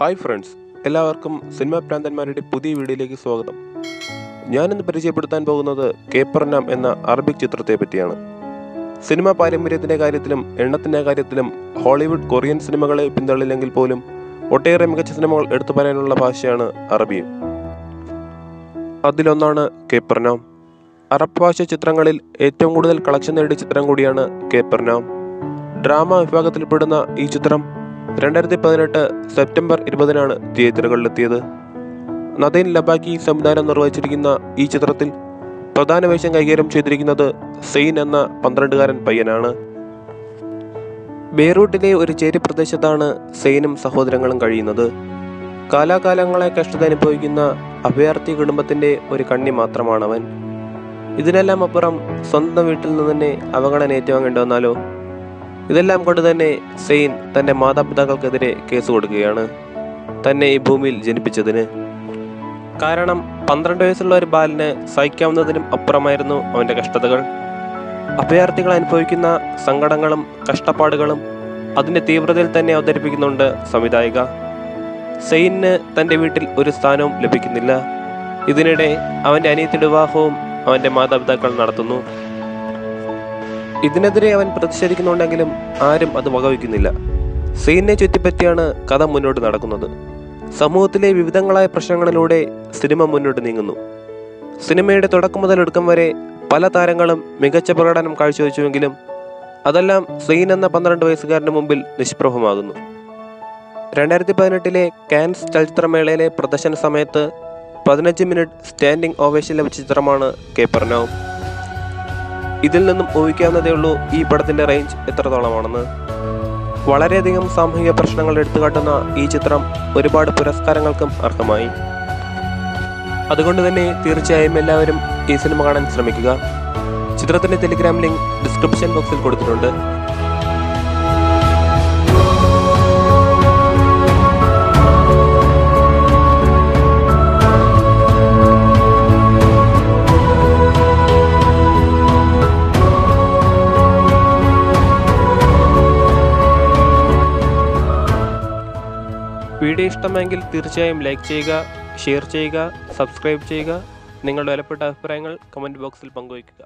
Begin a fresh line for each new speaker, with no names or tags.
Hi friends എല്ലാവർക്കും cinema പ്രാന്തന്മാരുടെ പുതിയ വീഡിയോയിലേക്ക് സ്വാഗതം. ഞാനിന്ന് പരിചയപ്പെടുത്താൻ പോകുന്നത് കേപ്പർനാം എന്ന അറബിക് ചിത്രത്തെ പറ്റിയാണ്. സിനിമാ പാരമ്പര്യത്തിന്റെ കാര്യത്തിലും എണ്ണത്തിന്റെ കാര്യത്തിലും ഹോളിവുഡ് കൊറിയൻ സിനിമകളെ പിന്തള്ളില്ലെങ്കിൽ പോലും ഒട്ടേറെ മികച്ച സിനിമകൾ എടുത്തു പറയാനുള്ള ഭാഷയാണ് അറബിയും അതിലൊന്നാണ് കേപ്പർനാം. അറബ് ഭാഷ ചിത്രങ്ങളിൽ ഏറ്റവും കൂടുതൽ കളക്ഷൻ നേടിയ ചിത്രം കൂടിയാണ് കേപ്പർനാം. ഡ്രാമ വിഭാഗത്തിൽപ്പെടുന്ന ഈ ചിത്രം രണ്ടായിരത്തി പതിനെട്ട് സെപ്റ്റംബർ ഇരുപതിനാണ് തിയേറ്ററുകളിലെത്തിയത്. നദീൻ ലബാക്കി സംവിധാനം നിർവഹിച്ചിരിക്കുന്ന ഈ ചിത്രത്തിൽ പ്രധാന വേഷം കൈകാര്യം ചെയ്തിരിക്കുന്നത് സെയിൻ എന്ന പന്ത്രണ്ടുകാരൻ പയ്യനാണ്. ബെയ്റൂട്ടിലെ ഒരു ചേരി പ്രദേശത്താണ് സെയിനും സഹോദരങ്ങളും കഴിയുന്നത്. കാലാകാലങ്ങളെ കഷ്ടത അനുഭവിക്കുന്ന അഭയാർത്ഥി കുടുംബത്തിന്റെ ഒരു കണ്ണി മാത്രമാണ് അവൻ ഇതിനെല്ലാം അപ്പുറം സ്വന്തം വീട്ടിൽ നിന്ന് തന്നെ അവഗണന ഏറ്റുവാങ്ങേണ്ടി വന്നാലോ? ഇതെല്ലാം കൊണ്ട് തന്നെ സെയിൻ തന്റെ മാതാപിതാക്കൾക്കെതിരെ കേസ് കൊടുക്കുകയാണ്. തന്നെ ഈ ഭൂമിയിൽ ജനിപ്പിച്ചതിന്. കാരണം പന്ത്രണ്ട് വയസ്സുള്ള ഒരു ബാലിന് സഹിക്കാവുന്നതിനും അപ്പുറമായിരുന്നു അവന്റെ കഷ്ടതകൾ. അഭയാർത്ഥികൾ അനുഭവിക്കുന്ന സങ്കടങ്ങളും കഷ്ടപ്പാടുകളും അതിന്റെ തീവ്രതയിൽ തന്നെ അവതരിപ്പിക്കുന്നുണ്ട് സംവിധായിക. സെയിന് തന്റെ വീട്ടിൽ ഒരു സ്ഥാനവും ലഭിക്കുന്നില്ല. ഇതിനിടെ അവന്റെ അനിയത്തിയുടെ വിവാഹവും അവന്റെ മാതാപിതാക്കൾ നടത്തുന്നു. ഇതിനെതിരെ അവൻ പ്രതിഷേധിക്കുന്നുണ്ടെങ്കിലും ആരും അത് വകവയ്ക്കുന്നില്ല സെയിനെ ചുറ്റിപ്പറ്റിയാണ് കഥ മുന്നോട്ട് നടക്കുന്നത്. സമൂഹത്തിലെ വിവിധങ്ങളായ പ്രശ്നങ്ങളിലൂടെ സിനിമ മുന്നോട്ട് നീങ്ങുന്നു. സിനിമയുടെ തുടക്കം മുതൽ ഒടുക്കം വരെ പല താരങ്ങളും മികച്ച പ്രകടനം കാഴ്ചവെച്ചുവെങ്കിലും അതെല്ലാം സെയിൻ എന്ന പന്ത്രണ്ട് വയസ്സുകാരന് മുമ്പിൽ നിഷ്പ്രഭമാകുന്നു. രണ്ടായിരത്തി പതിനെട്ടിലെ കാൻസ് ചലച്ചിത്രമേളയിലെ പ്രദർശന സമയത്ത് പതിനഞ്ച് മിനിറ്റ് സ്റ്റാൻഡിംഗ് ഓവേഷൻ ലഭിച്ച ചിത്രമാണ് കേപ്പർനൗ ഇതിൽ നിന്നും ഊഹിക്കാവുന്നതേ ഉള്ളൂ ഈ പടത്തിന്റെ റേഞ്ച് എത്രത്തോളമാണെന്ന്. വളരെയധികം സാമൂഹിക പ്രശ്നങ്ങൾ എടുത്തുകാട്ടുന്ന ഈ ചിത്രം ഒരുപാട് പുരസ്കാരങ്ങൾക്കും അർഹമായി. അതുകൊണ്ട് തന്നെ തീർച്ചയായും എല്ലാവരും ഈ സിനിമ കാണാൻ ശ്രമിക്കുക. ചിത്രത്തിന്റെ ടെലിഗ്രാം ലിങ്ക് ഡിസ്ക്രിപ്ഷൻ ബോക്സിൽ കൊടുത്തിട്ടുണ്ട്. വീഡിയോ ഇഷ്ടമെങ്കിൽ തീർച്ചയായും ലൈക്ക് ചെയ്യുക ഷെയർ ചെയ്യുക സബ്സ്ക്രൈബ് ചെയ്യുക. നിങ്ങളുടെ വിലപ്പെട്ട അഭിപ്രായങ്ങൾ കമന്റ് ബോക്സിൽ പങ്കുവയ്ക്കുക.